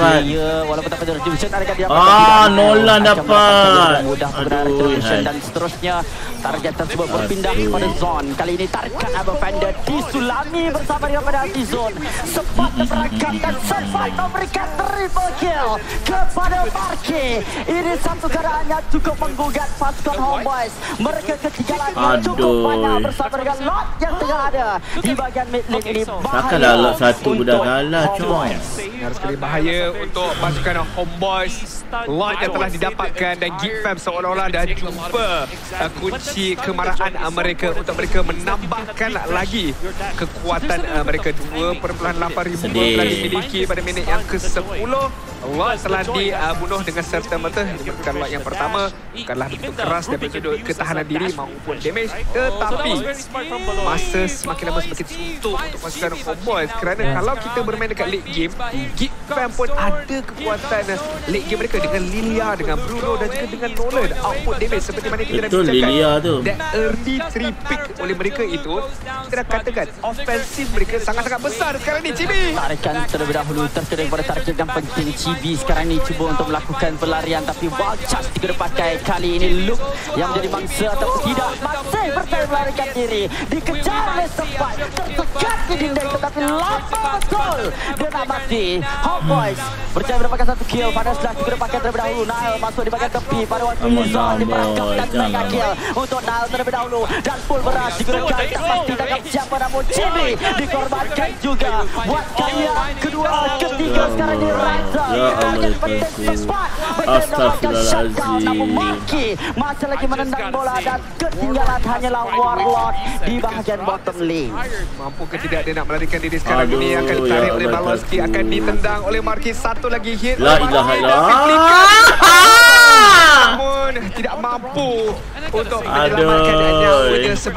dapat. Ya, walaupun tak pada retribution ada dia Ah, Nolan dapat. Mudah Aduh, retribution hai. dan seterusnya target tersebut berpindah kepada zone. Kali ini tarikan Abang Fender disulami bersama dengan pada anti zone. Sempat berangkat dan survive memberikan triple kill kepada Marki. Ini satu keadaan yang cukup menggugat pasukan Homeboys. Mereka ketinggalan yang cukup banyak bersama dengan lot yang tengah ada di bahagian mid lane ini. Takkanlah lot satu budak kalah. Homeboys. Harus sekali bahaya untuk pasukan Homeboys. Lot yang telah didapatkan dan Geek Fam seolah-olah dah jumpa uh, kunci kemarahan uh, mereka untuk mereka menambahkan lagi kekuatan uh, mereka 2.8 ribu telah dimiliki pada minit yang ke-10 Lot telah dibunuh dengan serta-merta menyebabkan lot yang pertama bukanlah begitu keras daripada sudut ketahanan diri maupun damage. Tetapi masa semakin lama semakin suntuk untuk pasukan Homeboys kerana kalau kita bermain dekat late game Geek Fam pun ada kekuatan late game mereka dengan Lilia dengan Bruno dan juga dengan Nolan. Output damage seperti mana kita Betul, dah Lilia tu. that early three pick oleh mereka itu kita dah katakan offensive mereka sangat-sangat besar sekarang ni Cibi Tarikan terlebih dahulu terkena kepada target yang penting. Chibi sekarang ni cuba untuk melakukan pelarian tapi wild charge juga dipakai kali ini? Luke yang menjadi mangsa ataupun tidak masih berjaya melarikan diri. Dikejar oleh sempat tertekan di dinding tetapi lama betul. Dia nak mati. Homeboys berjaya mendapatkan satu kill. Pada sebelah juga dipakai terlebih dahulu. Nile masuk di bahagian tepi. Pada waktu Zon aman, diperangkap dan mega kill. Untuk Nile terlebih dahulu. Dan full beras digunakan. Tak pasti tangkap siapa namun Chibi dikorbankan juga. Buat karya kedua ketiga sekarang di Raza Ya Allah, Tuanku. Astaghfirullahaladzim. namun Marki masih lagi menendang bola dan ketinggalan hanyalah Warlord di bahagian bottom lane. Mampu ke tidak dia nak melarikan diri sekarang ini akan ya ditarik oleh Allah, Balowski Tuanku. akan ditendang oleh Marquis satu lagi hit La ilaha illallah. flicker. namun tidak mampu untuk menyelamatkan Aduh. nyawanya